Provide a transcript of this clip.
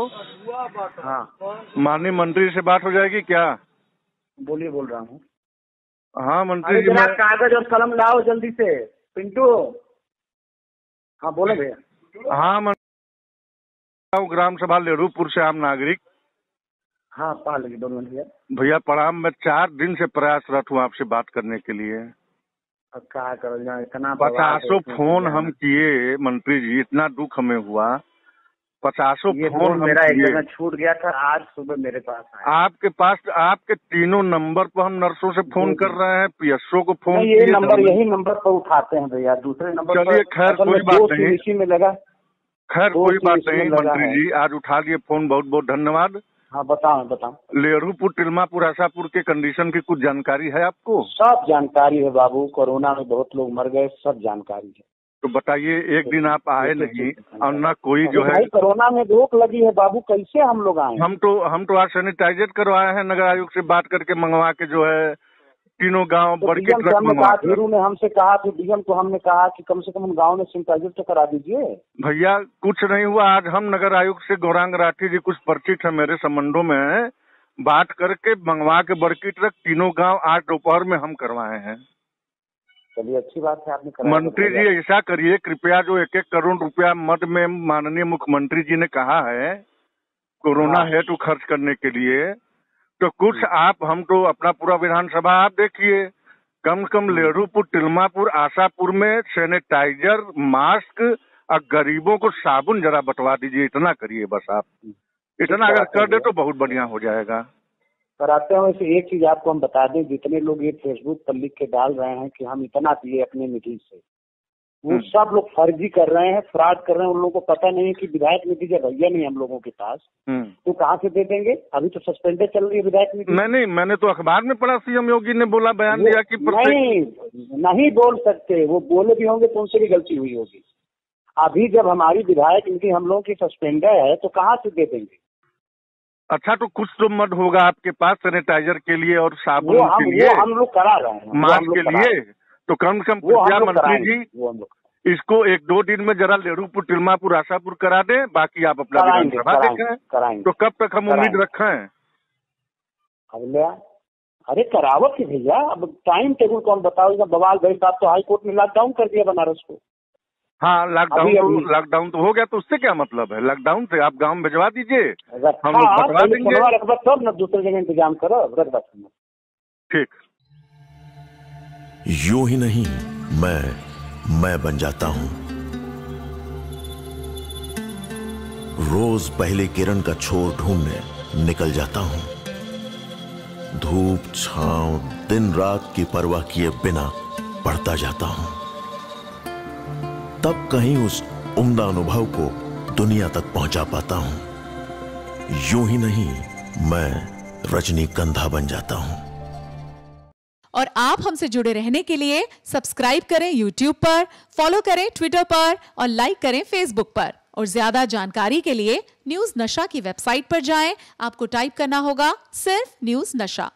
हाँ। माननीय मंत्री से बात हो जाएगी क्या? बोलिए बोल रहा हूँ। हाँ मंत्री जी मैं कागज़ और कलम लाओ जल्दी से। पिंटू। हाँ बोलो भैया। हाँ मंत्री ग्राम सभा लेरूपुर से आम नागरिक। हाँ पा लेंगे दो मिनट भैया। भैया प्रणाम मैं चार दिन से प्रयासरत हूँ आपसे बात करने के लिए। क्या करो इतना पचासों फ़ोन हम किए मंत्री जी इतना दुख हमें हुआ। पचासों ये फ़ोन मेरा एक जगह छूट गया था आज सुबह मेरे पास आया। आपके पास आपके तीनों नंबर पर हम नर्सों से फ़ोन कर रहे हैं पीएसओ को फ़ोन ये नंबर यही नंबर पर उठाते हैं भैया दूसरे नंबर चलिए, खैर, कोई बात नहीं। इसी में लगा। खैर कोई बात नहीं मंत्री जी आज उठा लिए फ़ोन बहुत बहुत धन्यवाद। हाँ बताओ बताओ। लेहरूपुर टिलमापुर आशापुर के कंडीशन की कुछ जानकारी है आपको? सब जानकारी है बाबू कोरोना में बहुत लोग मर गए सब जानकारी है। तो बताइए एक दिन आप आए नहीं और ना कोई जो है कोरोना में रोक लगी है बाबू कैसे हम लोग आए? हम तो हम तो आज सैनिटाइजर करवाए हैं नगर आयोग से बात करके मंगवा के जो है तीनों गाँव तो बड़के ट्रक मंगवा धीरू ने हमसे कहा कि डीएम को हमने कहा कि कम से कम हम गाँव में सैनिटाइजर तो करा दीजिए। भैया कुछ नहीं हुआ। आज हम नगर आयुक्त से गौरांग राठी जी कुछ परिचित है मेरे संबंधों में। बात करके मंगवा के बड़की ट्रक तीनों गाँव आज दोपहर में हम करवाए हैं। चलिए अच्छी बात है आपने मंत्री जी ऐसा करिए कृपया जो एक एक करोड़ रुपया मद में माननीय मुख्यमंत्री जी ने कहा है कोरोना हाँ। हेतु खर्च करने के लिए तो कुछ आप हम तो अपना पूरा विधानसभा आप देखिए। कम से कम लेहरूपुर तिलमापुर आशापुर में सैनिटाइजर मास्क और गरीबों को साबुन जरा बंटवा दीजिए इतना करिए बस आप। इतना अगर कर दे तो बहुत बढ़िया हो जाएगा। कराते हैं वैसे एक चीज़ आपको हम बता दें जितने लोग ये फेसबुक पर लिख के डाल रहे हैं कि हम इतना दिए अपने निधि से वो हम्म। सब लोग फर्जी कर रहे हैं फ्रॉड कर रहे हैं उन लोगों को पता नहीं है कि विधायक निधि जब भैया नहीं हम लोगों के पास हम्म। तो कहाँ से दे देंगे अभी तो सस्पेंडेड चल रही है विधायक निधि नहीं नहीं मैंने तो अखबार में पढ़ा सीएम योगी ने बोला बयान दिया कि नहीं नहीं बोल सकते वो बोले भी होंगे तो उनसे भी गलती हुई होगी अभी जब हमारी विधायक निधि हम लोगों की सस्पेंडेड है तो कहाँ से दे देंगे अच्छा तो कुछ तो मद होगा आपके पास सैनिटाइजर के लिए और साबुन के लिए। हम लोग करा रहे हैं। मास्क के लिए? तो कम से कम कृपया मंत्री जी इसको एक दो दिन में जरा लेरूपुर तिलमापुर आशापुर करा दें बाकी आप अपना विधानसभा देखें। तो कब तक हम उम्मीद। रखें। अरे करावत की भैया। अब टाइम टेबल कौन बताओ। बवाल भाई साहब तो हाई कोर्ट में लॉकडाउन कर दिया बनारस को। हाँ लॉकडाउन तो लॉकडाउन तो हो गया तो उससे क्या मतलब है? लॉकडाउन से आप गाँव भिजवा दीजिए। हम लोग बंटवा पहले देंगे। तब ना दूसरे जगह इंतज़ाम करो ठीक। यूँ ही नहीं मैं मैं बन जाता हूँ। रोज पहले किरण का छोर ढूँढने निकल जाता हूँ। धूप छांव दिन रात की परवाह किए बिना पढ़ता जाता हूँ। तब कहीं उस उम्दा अनुभव को दुनिया तक पहुँचा पाता हूँ। यूँ ही नहीं, मैं रजनीगंधा बन जाता हूँ। और आप हमसे जुड़े रहने के लिए सब्सक्राइब करें YouTube पर, फॉलो करें ट्विटर पर और लाइक करें फेसबुक पर। और ज़्यादा जानकारी के लिए न्यूज़ नशा की वेबसाइट पर जाएँ। आपको टाइप करना होगा सिर्फ़ न्यूज़ नशा